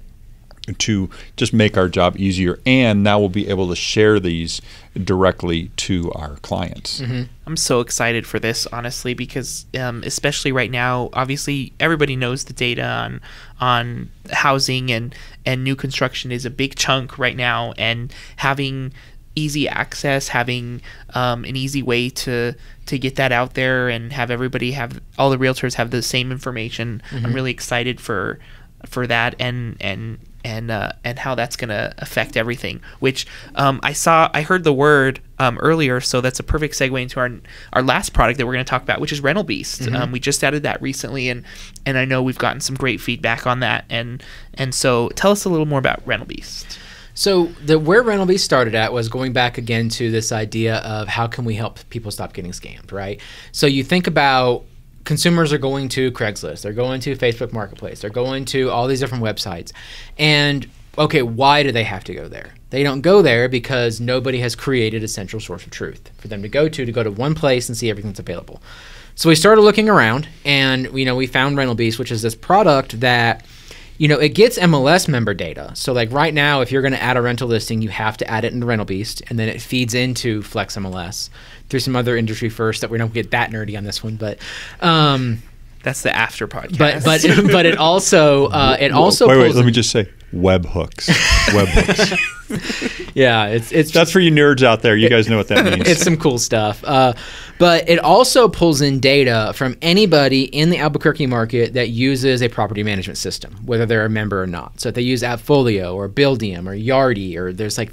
to just make our job easier and now we'll be able to share these directly to our clients mm-hmm. i'm so excited for this honestly because um, especially right now obviously everybody knows the data on on housing and and new construction is a big chunk right now and having easy access having um, an easy way to to get that out there and have everybody have all the realtors have the same information mm-hmm. i'm really excited for for that and and and uh, and how that's going to affect everything. Which um, I saw, I heard the word um, earlier, so that's a perfect segue into our our last product that we're going to talk about, which is Rental Beast. Mm-hmm. Um, we just added that recently, and and I know we've gotten some great feedback on that. And and so tell us a little more about Rental Beast. So the where Rental Beast started at was going back again to this idea of how can we help people stop getting scammed, right? So you think about consumers are going to Craigslist, they're going to Facebook Marketplace, they're going to all these different websites. And okay, why do they have to go there? They don't go there because nobody has created a central source of truth for them to go to to go to one place and see everything that's available. So we started looking around and you know, we found Rental Beast, which is this product that you know, it gets MLS member data. So like right now, if you're going to add a rental listing, you have to add it into Rental Beast, and then it feeds into Flex MLS through some other industry first that we don't get that nerdy on this one, but. Um, that's the after podcast. But but but it also uh, it also wait wait let me just say webhooks webhooks. yeah, it's it's that's for you nerds out there. You guys know what that means. it's some cool stuff. Uh, but it also pulls in data from anybody in the Albuquerque market that uses a property management system, whether they're a member or not. So if they use Appfolio or Buildium or Yardi, or there's like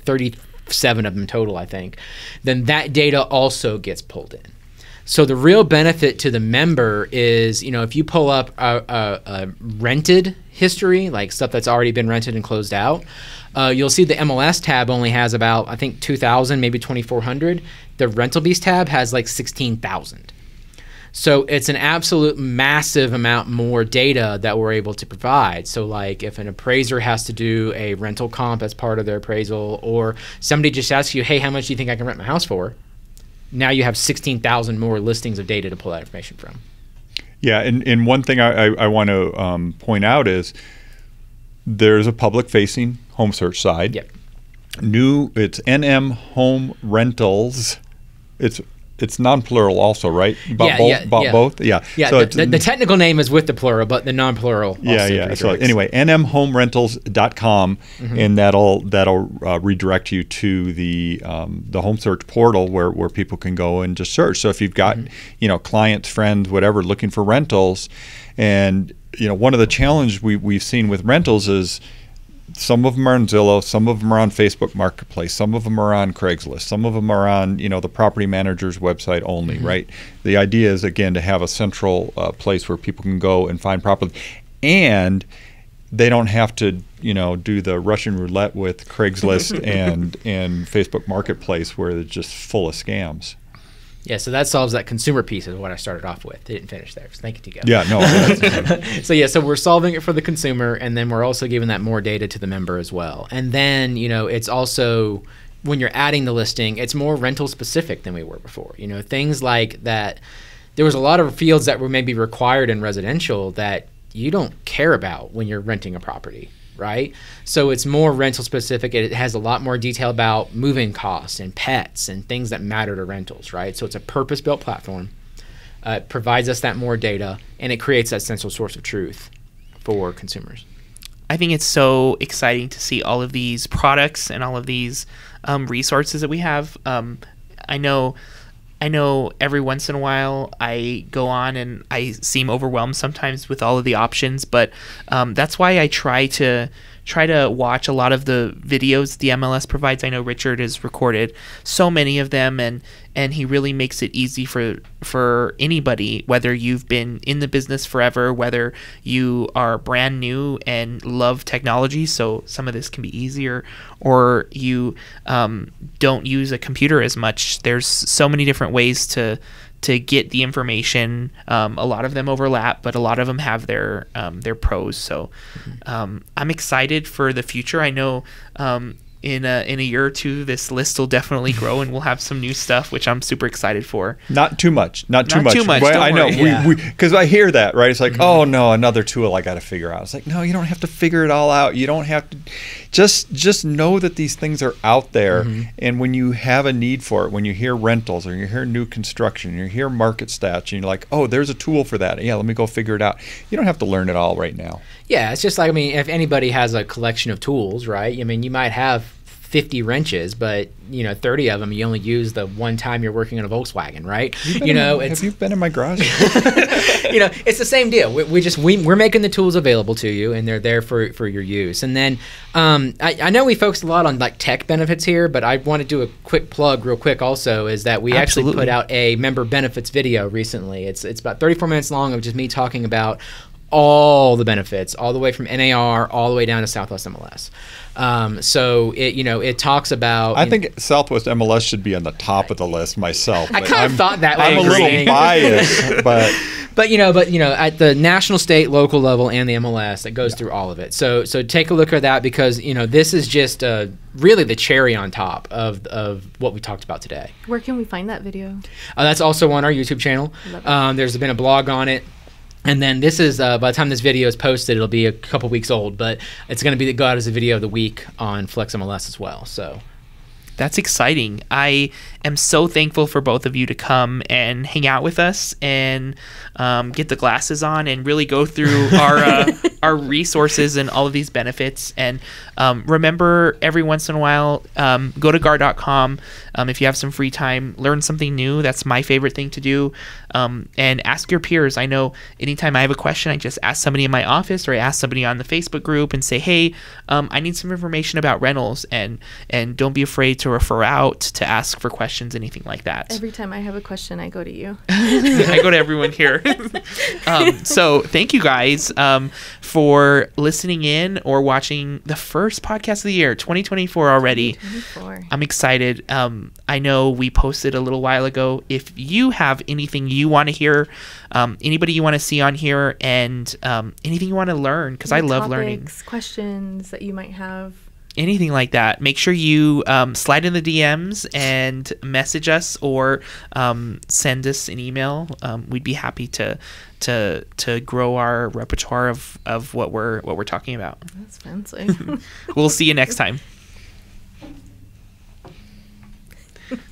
37 of them total, I think, then that data also gets pulled in. So the real benefit to the member is, you know, if you pull up a, a, a rented history, like stuff that's already been rented and closed out, uh, you'll see the MLS tab only has about, I think, 2,000, maybe 2,400. The Rental Beast tab has like 16,000. So it's an absolute massive amount more data that we're able to provide. So like if an appraiser has to do a rental comp as part of their appraisal, or somebody just asks you, hey, how much do you think I can rent my house for? now you have 16,000 more listings of data to pull that information from. Yeah, and, and one thing I, I, I want to um, point out is there's a public facing home search side. Yep. New, it's NM Home Rentals. It's it's non-plural also, right? About yeah, both, yeah, about yeah. both. Yeah. Yeah. So the, the, the, technical name is with the plural, but the non-plural. Yeah, yeah. So anyway, nmhomerentals.com, mm-hmm. and that'll that'll uh, redirect you to the um, the home search portal where where people can go and just search. So if you've got mm-hmm. you know clients, friends, whatever, looking for rentals, and you know one of the challenges we we've seen with rentals is some of them are on Zillow, some of them are on Facebook Marketplace, some of them are on Craigslist, some of them are on you know the property manager's website only. Mm-hmm. Right. The idea is again to have a central uh, place where people can go and find property, and they don't have to you know do the Russian roulette with Craigslist and and Facebook Marketplace where it's just full of scams. Yeah, so that solves that consumer piece of what I started off with. It didn't finish there. So thank you, Tego. Yeah, no. so yeah, so we're solving it for the consumer, and then we're also giving that more data to the member as well. And then you know, it's also when you're adding the listing, it's more rental specific than we were before. You know, things like that. There was a lot of fields that were maybe required in residential that you don't care about when you're renting a property right? So it's more rental specific. It has a lot more detail about moving costs and pets and things that matter to rentals, right? So it's a purpose built platform. Uh, it provides us that more data and it creates that central source of truth for consumers. I think it's so exciting to see all of these products and all of these um, resources that we have. Um, I know I know every once in a while I go on and I seem overwhelmed sometimes with all of the options, but um, that's why I try to try to watch a lot of the videos the MLS provides. I know Richard has recorded so many of them, and and he really makes it easy for for anybody, whether you've been in the business forever, whether you are brand new and love technology, so some of this can be easier, or you um, don't use a computer as much. There's so many different ways to to get the information. Um, a lot of them overlap, but a lot of them have their um, their pros. So um, I'm excited for the future. I know um, in a, in a year or two, this list will definitely grow, and we'll have some new stuff, which I'm super excited for. Not too much. Not too Not much. too much, Well, don't I know. worry. Yeah. We because I hear that right. It's like, mm-hmm. oh no, another tool I got to figure out. It's like, no, you don't have to figure it all out. You don't have to. Just just know that these things are out there, mm-hmm. and when you have a need for it, when you hear rentals or you hear new construction, you hear market stats, and you're like, oh, there's a tool for that. Yeah, let me go figure it out. You don't have to learn it all right now. Yeah, it's just like I mean, if anybody has a collection of tools, right? I mean, you might have 50 wrenches, but you know, 30 of them you only use the one time you're working on a Volkswagen, right? You know, have it's you been in my garage? you know, it's the same deal. We, we just we, we're making the tools available to you, and they're there for for your use. And then um, I, I know we focused a lot on like tech benefits here, but I want to do a quick plug, real quick. Also, is that we actually put out a member benefits video recently. It's it's about 34 minutes long of just me talking about all the benefits, all the way from NAR all the way down to Southwest MLS. Um, so it you know it talks about. I think Southwest MLS should be on the top of the list myself. I but kind of I'm- thought that. I'm a little biased, but but you know, but you know, at the national, state, local level, and the MLS, it goes through all of it. So, so take a look at that because you know this is just uh, really the cherry on top of of what we talked about today. Where can we find that video? Uh, that's also on our YouTube channel. Um, there's been a blog on it. And then this is uh, by the time this video is posted, it'll be a couple weeks old, but it's going to be the go out as a video of the week on Flex MLS as well. So That's exciting. I am so thankful for both of you to come and hang out with us and um, get the glasses on and really go through our uh, our resources and all of these benefits. And um, remember, every once in a while, um, go to gaar.com um, if you have some free time. Learn something new. That's my favorite thing to do. Um, and ask your peers. I know anytime I have a question, I just ask somebody in my office or I ask somebody on the Facebook group and say, "Hey, um, I need some information about rentals." And and don't be afraid to refer out to ask for questions, anything like that. Every time I have a question, I go to you. I go to everyone here. um, so thank you guys um, for listening in or watching the first podcast of the year, 2024 already. 24. I'm excited. Um, I know we posted a little while ago. If you have anything you want to hear, um, anybody you want to see on here, and um, anything you want to learn, because I love learning, Questions that you might have. Anything like that, make sure you um, slide in the DMs and message us or um, send us an email. Um, we'd be happy to to to grow our repertoire of, of what we're what we're talking about. That's fancy. We'll see you next time. Nice.